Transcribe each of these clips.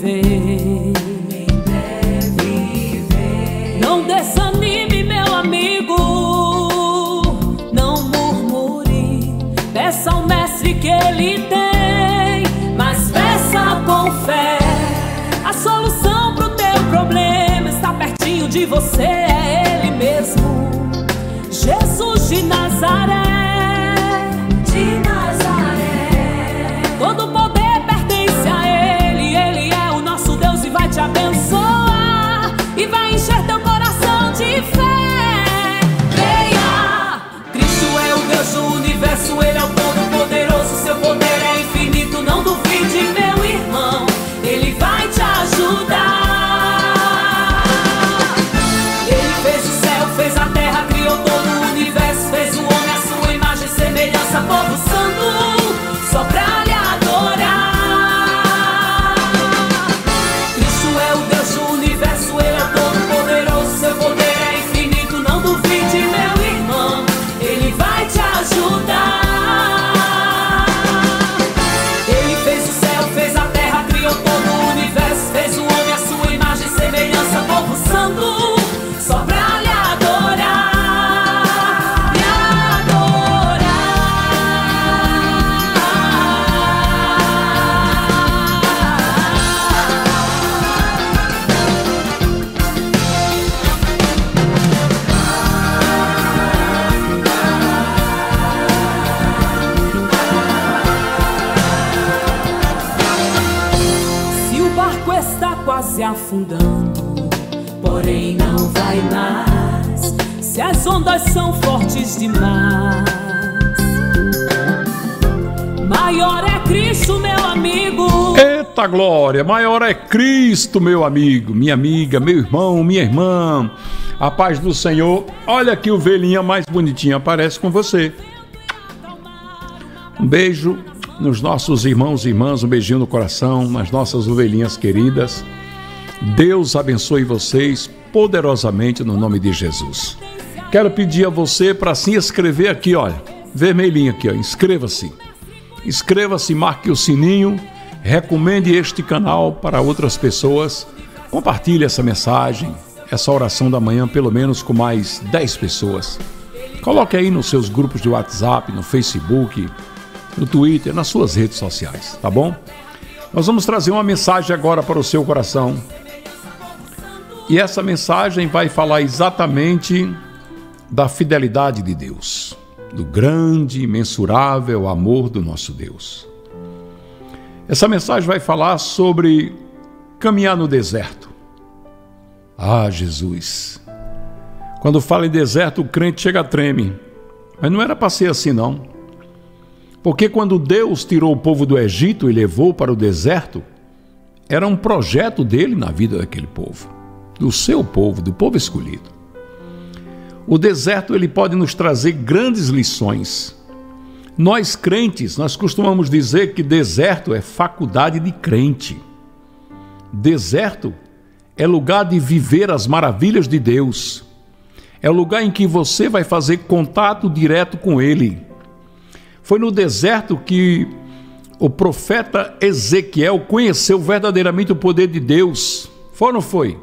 vem. Não desanime, meu amigo. Não murmure. Peça ao mestre que ele tem. Mas peça com fé. A solução pro teu problema está pertinho de você. É ele mesmo. Jesus de Nazaré. Ondas são fortes demais, maior é Cristo, meu amigo. Eita glória, maior é Cristo, meu amigo, minha amiga, meu irmão, minha irmã. A paz do Senhor. Olha que ovelhinha mais bonitinha aparece com você. Um beijo nos nossos irmãos e irmãs, um beijinho no coração, nas nossas ovelhinhas queridas. Deus abençoe vocês poderosamente no nome de Jesus. Quero pedir a você para se inscrever aqui, olha, vermelhinho aqui, ó, inscreva-se. Inscreva-se, marque o sininho, recomende este canal para outras pessoas, compartilhe essa mensagem, essa oração da manhã, pelo menos com mais 10 pessoas. Coloque aí nos seus grupos de WhatsApp, no Facebook, no Twitter, nas suas redes sociais, tá bom? Nós vamos trazer uma mensagem agora para o seu coração. E essa mensagem vai falar exatamente da fidelidade de Deus, do grande, imensurável amor do nosso Deus. Essa mensagem vai falar sobre caminhar no deserto. Ah, Jesus. Quando fala em deserto, o crente chega a treme. Mas não era para ser assim, não. Porque quando Deus tirou o povo do Egito e levou para o deserto, era um projeto dele na vida daquele povo, do seu povo, do povo escolhido. O deserto ele pode nos trazer grandes lições. Nós crentes, nós costumamos dizer que deserto é faculdade de crente. Deserto é lugar de viver as maravilhas de Deus. É o lugar em que você vai fazer contato direto com ele. Foi no deserto que o profeta Ezequiel conheceu verdadeiramente o poder de Deus. Foi ou não foi?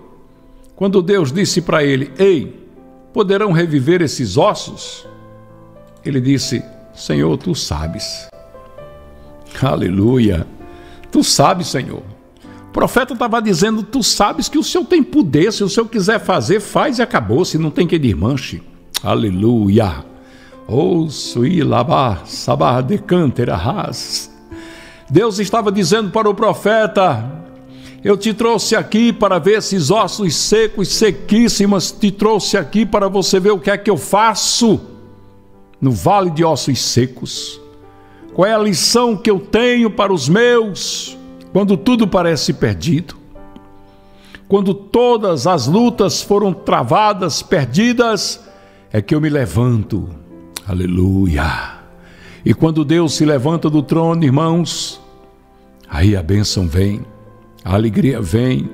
Quando Deus disse para ele: Ei, poderão reviver esses ossos? Ele disse: Senhor, tu sabes. Aleluia. Tu sabes, Senhor. O profeta estava dizendo: Tu sabes que o Senhor tem poder. Se o Senhor quiser fazer, faz e acabou. Se não tem que desmanche. Aleluia. Sui labá, sabá de. Deus estava dizendo para o profeta: Eu te trouxe aqui para ver esses ossos secos, sequíssimos. Te trouxe aqui para você ver o que é que eu faço no vale de ossos secos. Qual é a lição que eu tenho para os meus quando tudo parece perdido? Quando todas as lutas foram travadas, perdidas, é que eu me levanto. Aleluia. E quando Deus se levanta do trono, irmãos, aí a bênção vem, a alegria vem.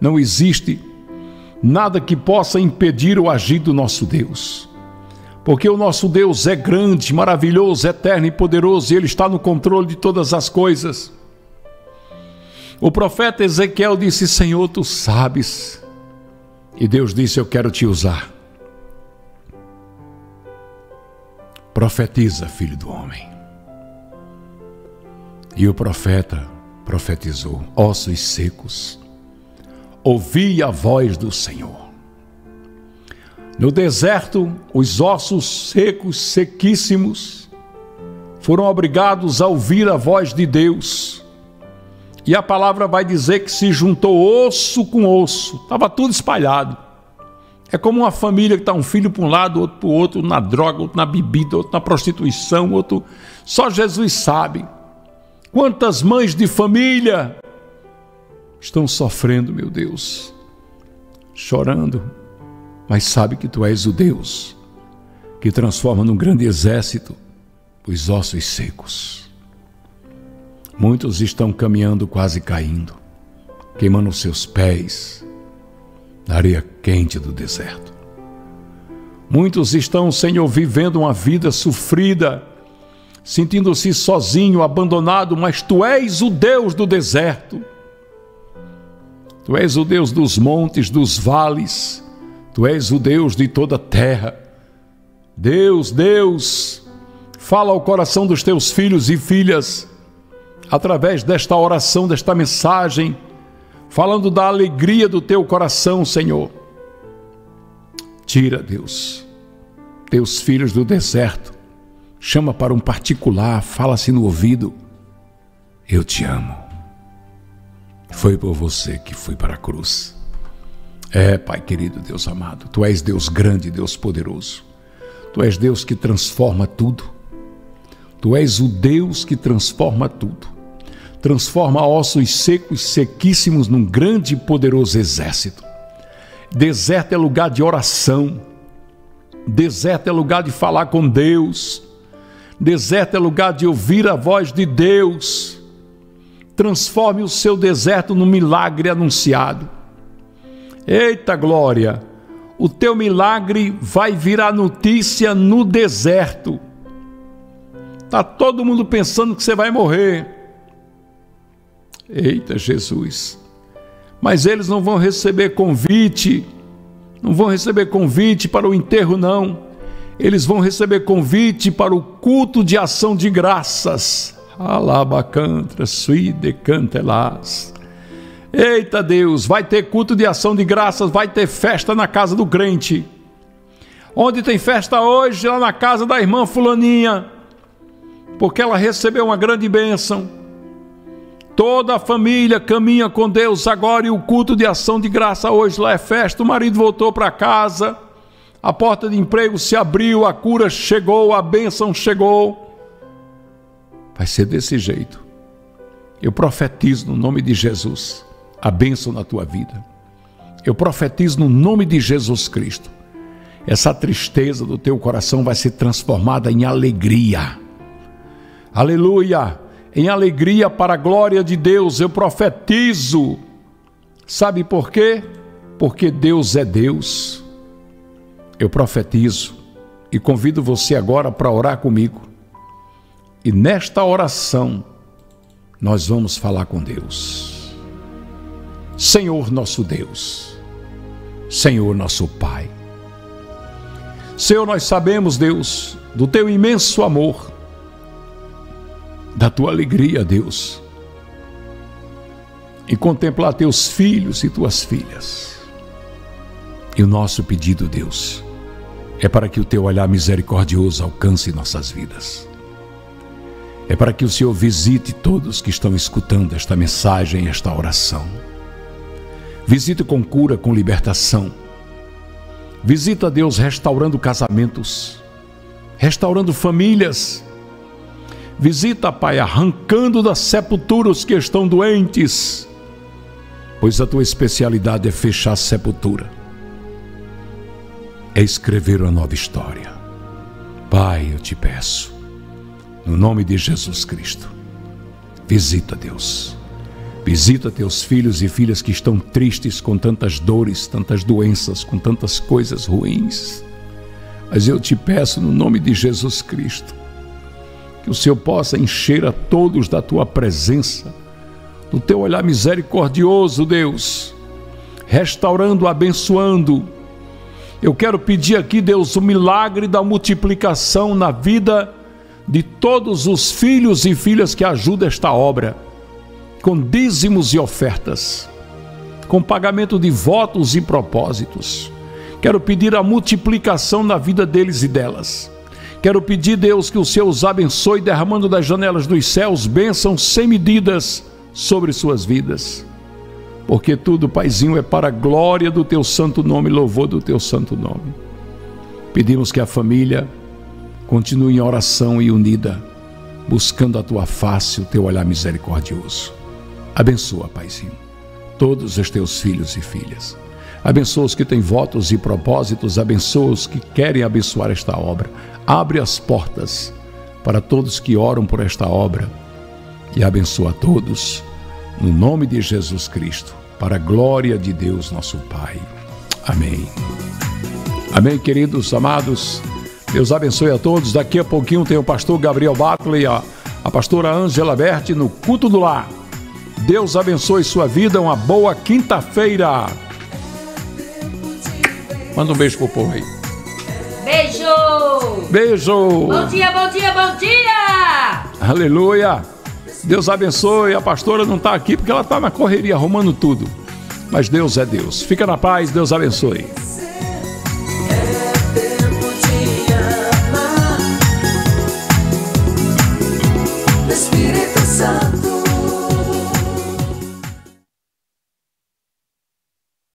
Não existe nada que possa impedir o agir do nosso Deus. Porque o nosso Deus é grande, maravilhoso, eterno e poderoso, e Ele está no controle de todas as coisas. O profeta Ezequiel disse: Senhor, tu sabes. E Deus disse: Eu quero te usar. Profetiza, filho do homem. E o profeta profetizou: Ossos secos, ouvi a voz do Senhor. No deserto, os ossos secos, sequíssimos, foram obrigados a ouvir a voz de Deus. E a palavra vai dizer que se juntou osso com osso, estava tudo espalhado. É como uma família que está um filho para um lado, outro para o outro, na droga, outro na bebida, outro na prostituição, outro. Só Jesus sabe. Quantas mães de família estão sofrendo, meu Deus, chorando, mas sabe que tu és o Deus que transforma num grande exército os ossos secos. Muitos estão caminhando quase caindo, queimando seus pés na areia quente do deserto. Muitos estão, Senhor, vivendo uma vida sofrida, sentindo-se sozinho, abandonado, mas tu és o Deus do deserto. Tu és o Deus dos montes, dos vales, tu és o Deus de toda a terra. Deus, Deus, fala ao coração dos teus filhos e filhas através desta oração, desta mensagem, falando da alegria do teu coração, Senhor. Tira, Deus, teus filhos do deserto, chama para um particular, fala-se no ouvido: Eu te amo. Foi por você que fui para a cruz. É, Pai querido, Deus amado, Tu és Deus grande, Deus poderoso. Tu és Deus que transforma tudo. Tu és o Deus que transforma tudo transforma ossos secos, sequíssimos, num grande e poderoso exército. Deserto é lugar de oração, deserto é lugar de falar com Deus, deserto é lugar de ouvir a voz de Deus. Transforme o seu deserto num milagre anunciado. Eita glória! O teu milagre vai virar notícia no deserto. Tá todo mundo pensando que você vai morrer. Eita Jesus! Mas eles não vão receber convite, não vão receber convite para o enterro, não. Eles vão receber convite para o culto de ação de graças. Alabacantra, suide cantelas. Eita Deus, vai ter culto de ação de graças, vai ter festa na casa do crente. Onde tem festa hoje? Lá na casa da irmã Fulaninha, porque ela recebeu uma grande bênção. Toda a família caminha com Deus agora e o culto de ação de graça hoje lá é festa. O marido voltou para casa, a porta de emprego se abriu, a cura chegou, a bênção chegou. Vai ser desse jeito. Eu profetizo no nome de Jesus a bênção na tua vida. Eu profetizo no nome de Jesus Cristo. Essa tristeza do teu coração vai ser transformada em alegria. Aleluia! em alegria para a glória de Deus. Eu profetizo. Sabe por quê? Porque Deus é Deus. Eu profetizo e convido você agora para orar comigo. E nesta oração, nós vamos falar com Deus. Senhor nosso Deus, Senhor nosso Pai. Senhor, nós sabemos, Deus, do teu imenso amor da tua alegria, Deus, e contemplar teus filhos e tuas filhas. E o nosso pedido, Deus, é para que o teu olhar misericordioso alcance nossas vidas. É para que o Senhor visite todos que estão escutando esta mensagem, esta oração. Visite com cura, com libertação. Visita, Deus, restaurando casamentos, restaurando famílias, Visita, Pai, arrancando da sepultura os que estão doentes, pois a tua especialidade é fechar a sepultura, é escrever uma nova história. Pai, eu te peço, no nome de Jesus Cristo, visita, Deus. Visita teus filhos e filhas que estão tristes com tantas dores, tantas doenças, com tantas coisas ruins. Mas eu te peço no nome de Jesus Cristo, que o Senhor possa encher a todos da tua presença, do teu olhar misericordioso, Deus, restaurando, abençoando. Eu quero pedir aqui, Deus, o milagre da multiplicação na vida de todos os filhos e filhas que ajudam esta obra, com dízimos e ofertas, com pagamento de votos e propósitos. Quero pedir a multiplicação na vida deles e delas. Quero pedir, Deus, que o Senhor os abençoe, derramando das janelas dos céus bênçãos sem medidas sobre suas vidas. Porque tudo, Paizinho, é para a glória do teu santo nome, louvor do teu santo nome. Pedimos que a família continue em oração e unida, buscando a tua face, o teu olhar misericordioso. Abençoa, Paizinho, todos os teus filhos e filhas. Abençoa os que têm votos e propósitos, abençoa os que querem abençoar esta obra. Abre as portas para todos que oram por esta obra e abençoa todos, no nome de Jesus Cristo, para a glória de Deus, nosso Pai. Amém. Amém, queridos amados. Deus abençoe a todos. Daqui a pouquinho tem o pastor Gabriel Batley, a, a pastora Ângela Berti no culto do lar. Deus abençoe sua vida. Uma boa quinta-feira. Manda um beijo pro povo aí. Beijo! Beijo! Bom dia, bom dia, bom dia! Aleluia! Deus abençoe. A pastora não está aqui porque ela está na correria arrumando tudo. Mas Deus é Deus. Fica na paz, Deus abençoe.